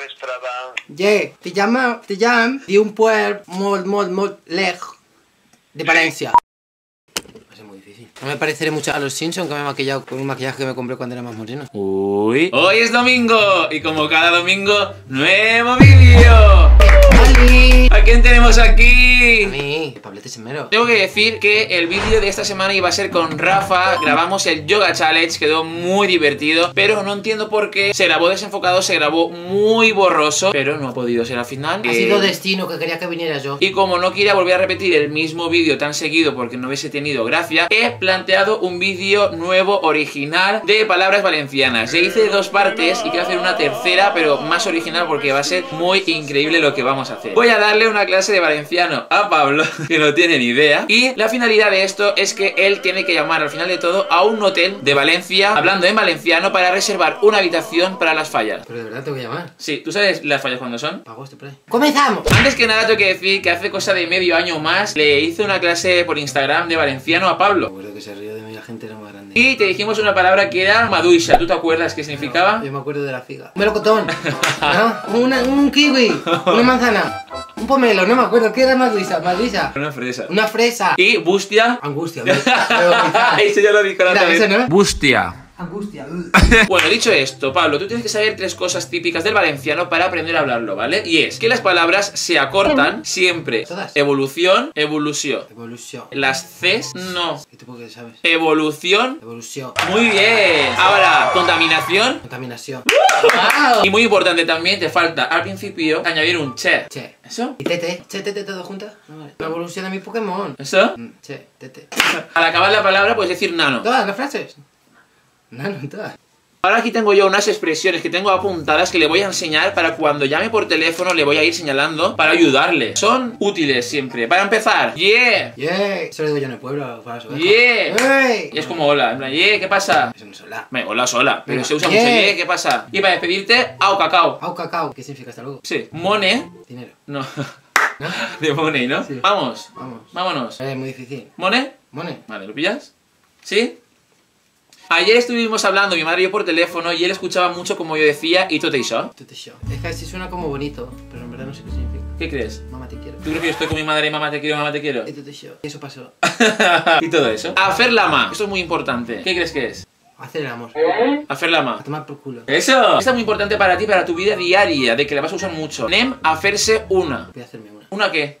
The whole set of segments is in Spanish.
vesprada. Je, te llama, te llama de un pueblo molt, molt, molt lejos de Valencia. Va a ser muy difícil. No me pareceré mucho a los Simpsons que me he maquillado con un maquillaje que me compré cuando era más moreno. Uy. Hoy es domingo y como cada domingo, nuevo vídeo. ¿A quién tenemos aquí? A mí, Pablete Semero. Tengo que decir que el vídeo de esta semana iba a ser con Rafa, grabamos el Yoga Challenge, quedó muy divertido, pero no entiendo por qué se grabó desenfocado, se grabó muy borroso, pero no ha podido ser al final. Ha Eh, sido destino que quería que viniera yo. Y como no quería volver a repetir el mismo vídeo tan seguido porque no hubiese tenido gracia, he planteado un vídeo nuevo, original, de palabras valencianas. Ya hice dos partes y quiero hacer una tercera, pero más original porque va a ser muy increíble lo que vamos a hacer. Voy a darle una clase de valenciano a Pablo, que no tiene ni idea. Y la finalidad de esto es que él tiene que llamar al final de todo a un hotel de Valencia, hablando en valenciano, para reservar una habitación para las fallas. Pero de verdad tengo que llamar. Sí, ¿tú sabes las fallas cuándo son? Pago este play. ¡Comenzamos! Antes que nada tengo que decir que hace cosa de medio año más le hice una clase por Instagram de valenciano a Pablo. Que se río de mí la gente era más grande. Y te dijimos una palabra que era maduisha. ¿Tú te acuerdas qué significaba? Yo me acuerdo de la figa. Un melocotón. ¿no? Una- un kiwi. Una manzana. Un pomelo. No me acuerdo. ¿Qué era Madrisa? Madrisa. Una fresa. Una fresa. Y bustia. Angustia. Pero Eso ya lo dijo la otra vez. no. Bustia. Angustia. Bueno, dicho esto, Pablo, tú tienes que saber tres cosas típicas del valenciano para aprender a hablarlo, ¿vale? Y es que las palabras se acortan siempre. Todas. Evolución, evolución. Evolución. Las Cs, no. ¿Y tú por qué sabes? Evolución. Evolución. Muy bien. Ahora, contaminación. Contaminación. Y muy importante también, te falta al principio añadir un che. Che. ¿Eso? ¿Y tete? Che, tete, todo vale. La evolución de mi Pokémon. ¿Eso? Mm, Che, tete. Al acabar la palabra puedes decir nano. Todas las frases. Ahora aquí tengo yo unas expresiones que tengo apuntadas que le voy a enseñar para cuando llame por teléfono le voy a ir señalando para ayudarle. Son útiles siempre. Para empezar, yeah, Yeah. Eso lo digo yo en el pueblo. Para su yeah. ¡Ey! Y es como hola, en plan, yeah, ¿qué pasa? Es hola. Me, hola sola, pero Venga, se usa yeah. mucho yeah, ¿qué pasa? Y para despedirte, au cacao. Au cacao. ¿Qué significa hasta luego? Sí, mone, Dinero. no, ¿No? de money, ¿no? Sí. Vamos, Vamos. vámonos. Es muy difícil. Mone, Mone. Vale, ¿lo pillas? ¿Sí? Ayer estuvimos hablando, mi madre y yo por teléfono, y él escuchaba mucho como yo decía, y tú te hizo. Tete show. Es que así suena como bonito, pero en verdad no sé qué significa. ¿Qué crees? Mamá te quiero. ¿Tú crees que yo estoy con mi madre y mamá te quiero, mamá te quiero? Y tete show. Y eso pasó. y todo eso. Hacer lama. Esto es muy importante. ¿Qué crees que es? Hacer el amor. Hacer A lama. tomar por culo. Eso. Esto es muy importante para ti, para tu vida diaria, de que la vas a usar mucho. Nem, hacerse una. Voy a hacerme una. ¿Una qué?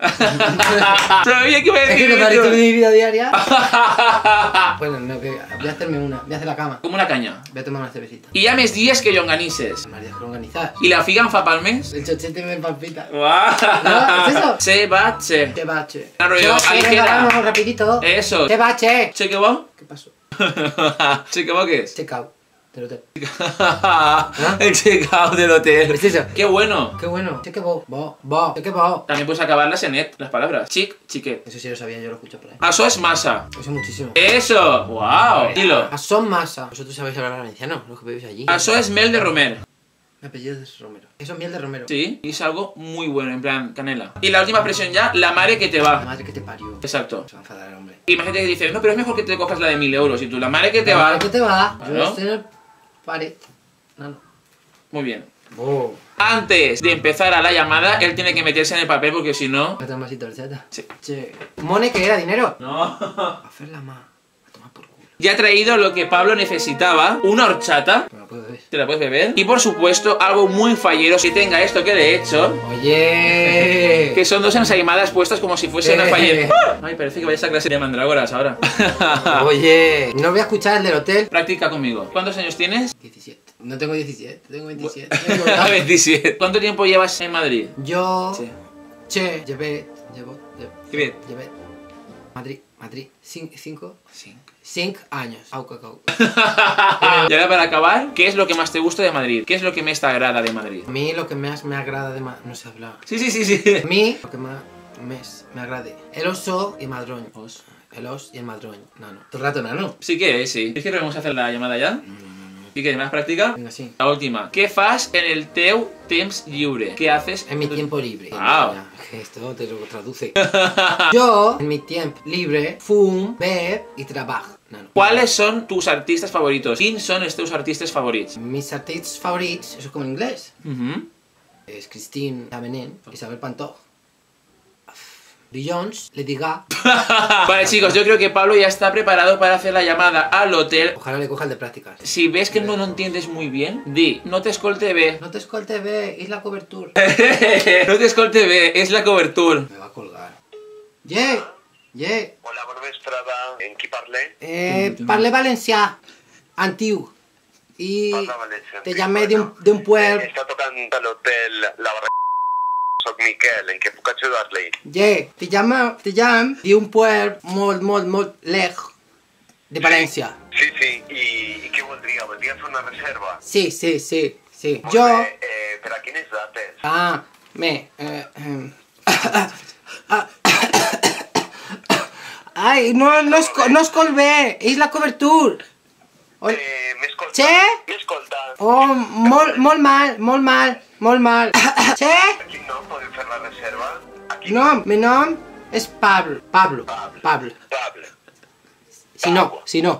Sabía que a Es que me parece eso. mi vida diaria. bueno, no, que voy a hacerme una. Voy a hacer la cama. Como una caña. Voy a tomar una cervecita. Y ya mes días que yo organices. María, que lo organizas. ¿Y la figan fa palmes? El chochete me palpita. ¡Guau! ¿No? ¿Es eso? Se bache. Te bache. Claro, Te yo, bache, aligera. rapidito. Eso. Te bache. ¿Che que vos? ¿Qué pasó? ¿Che que vos qué es? Check out. Del hotel. El check-out del hotel. ¿Es eso? ¡Qué bueno! Qué bueno. Check vos. Vos. Vos. Check vos. También puedes acabarlas en et, las palabras. Chic, chique. Eso sí lo sabía, yo lo escucho por ahí. Aso es masa. Eso muchísimo. ¡Eso! ¡Wow! Dilo. Asón masa. Vosotros sabéis hablar valenciano, los que vivís allí. Aso es mel de romer. Mi apellido es Romero. Eso es miel de Romero. Sí, y es algo muy bueno, en plan canela. Y la última expresión ya, la mare que te La va. madre que te parió. Exacto. Se va a enfadar el hombre. Imagínate que dices, no, pero es mejor que te cojas la de mil euros. Y tú, la mare que te va. ¿Qué te va? Yo estoy en el pared. No, no. Muy bien. Oh. Antes de empezar a la llamada, él tiene que meterse en el papel porque si no. Me tomas masito de horchata. Sí. Che. Mone que era dinero. No. Hacerla más. Por culo. Ya ha traído lo que Pablo necesitaba: una horchata. Me la puedo beber. Te la puedes beber. Y por supuesto, algo muy fallero que tenga esto que he hecho. Oye. Que son dos ensaimadas puestas como si fuese una Eh. fallera. Ay, parece que vayas a clase de mandrágoras ahora. Oye. No voy a escuchar el del hotel. Practica conmigo. ¿Cuántos años tienes? 17. No tengo 17, tengo 27. A 27. ¿Cuánto tiempo llevas en Madrid? Yo. Sí. Che. Llevé. Llevo. lle- Qué bien. Llevé. Madrid. Madrid. Cin- Cinco. Sí. Cinco años. Au, cacao. y ahora para acabar, ¿qué es lo que más te gusta de Madrid? ¿Qué es lo que más te agrada de Madrid? A mí lo que más me agrada de Madrid. No sé hablar. Sí, sí, sí, sí. A mí lo que más me, me agrade. El oso y madrón. El os y el madrón. Nano. Todo el rato nano. Sí que es, sí. ¿Es que vamos a hacer la llamada ya? ¿Y qué? ¿Más práctica? Venga, sí. La última. ¿Qué fas en el teu temps lliure? ¿Qué haces? En mi tiempo libre. Wow. Esto te lo traduce. Yo, en mi tiempo libre, fum, beb y trabajo. Nano. ¿Cuáles son tus artistes favoritos? ¿Quién son estos artistes favoritos? Mis artistas favoritos, eso como en inglés, Ujú. es Christine Tabenen, Isabel Pantoja, Jones, Lady Gaga. vale chicos, yo creo que Pablo ya está preparado para hacer la llamada al hotel. Ojalá le coja el de prácticas. Si ves que no lo entiendes muy bien, di, no te escolte bé. No te escolte bé, és la cobertura. no te escolte bé, és la cobertura. Me va a colgar. Yeah, yeah. Hola, bona vesprada. En qui parlé? Eh, parle valencià, antiu. I Parla valencià. te llamé de un, de un pueblo. Està tocant a l'hotel La Barra... Soc Miquel, en què puc ajudar-li? Yeah, te llamo, te llamo de un pueblo molt, molt, molt lejos de València. Sí, sí. I, i què voldria? Voldria fer una reserva? Sí, sí, sí, sí. Molt Jo... Bé, eh, per a quines dates? Ah, me... Eh, eh, Ai, no, no, es, no es col bé, és la cobertura. Eh, M'escolta? Che? M'escolta? Oh, molt, molt mal, molt mal, molt mal. Che? Quin nom podem fer la reserva? Aquí. No, mi nom és Pablo. Pablo. Pablo. Pablo. Si no, si no.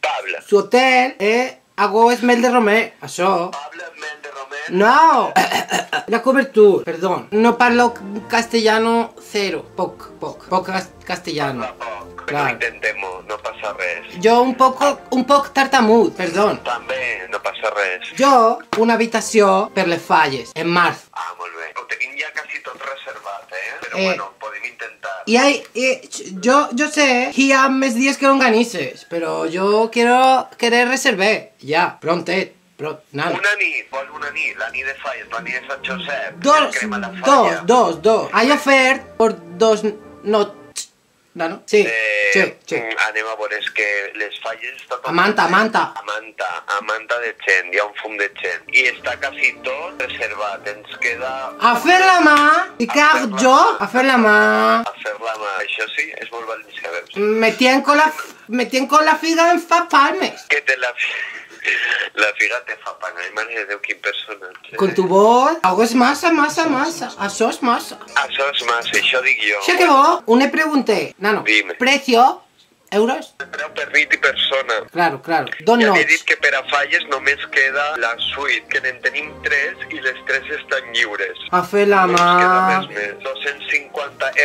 Pablo. Su hotel és Agó Esmel de Romer. Això. Pablo Mende Romer. No! La cobertura, perdón. No parlo castellano cero. Poc, poc. Poc cas- castellano. Poc. No intentem-ho, no passa res. Jo un poco, un poc tartamut, perdón. També no passa res. Jo, una habitació per les falles, en març. Ah, molt bé. Ho tenim ja quasi tot reservat, eh? Però Eh. bueno, podem intentar. Y hay, y yo, yo sé que hay más días que organices, pero yo quiero querer reservar. Ya, prontet, nada. Una nit, vol una nit, la nit de falles, la nit de Sant Josep. Dos, crema la dos, falla. dos, dos. Hay oferta por dos noches. No, no? Sí, Eh, sí, sí. mm, Anem a veure, és que les falles tot... A Manta, a Manta. A Manta, a Manta de gent, hi ha un fum de gent. I està quasi tot reservat, ens queda... A fer la mà, i hago jo? A fer la mà. A fer la mà, això sí, és molt valencià, veus? Me tienen con la, me tienen con la figa en fa palmes. Que te la... fi- La figa te fa pagar, mare de Déu, quin personatge. Con tu voz, algo es masa, masa, masa. Això és massa. Això és massa, això dic jo. Sé que vos, una pregunté, nano. Dime. Precio, euros. Preu per nit i persona. Claro, claro. Dos Ja noches. dit que per a falles només queda la suite, que n'en tenim tres i les tres estan lliures. A fer la No ens queda mà. res més. 250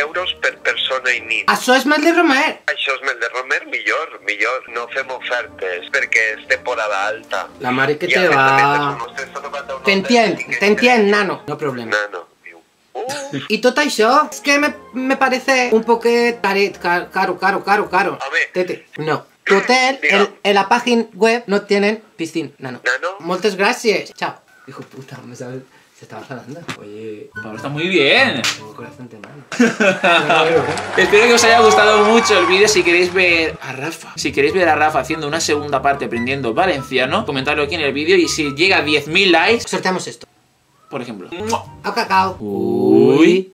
euros per persona i nit. Això és mel de Romer. Això és mel de Romer, millor, millor. No fem ofertes perquè és temporada alta. La mare que I te va. el T'entien, i t'entien, nano. No problema. Nano, Y tot això es que me, me parece un caret, car- caro, caro, caro, caro. A ver. Tete, no. Tu hotel, Diga. en, la página web no tienen piscina, nano. Nano. Muchas gracias. Chao. Hijo puta, me sabe, se estaba jalando. Oye, Pablo está muy bien. tengo corazón mano. Espero que os haya gustado mucho el vídeo. Si queréis ver a Rafa, si queréis ver a Rafa haciendo una segunda parte aprendiendo valenciano, comentadlo aquí en el vídeo. Y si llega a 10.000 likes, Sorteamos esto. por ejemplo. A cacao. Uy.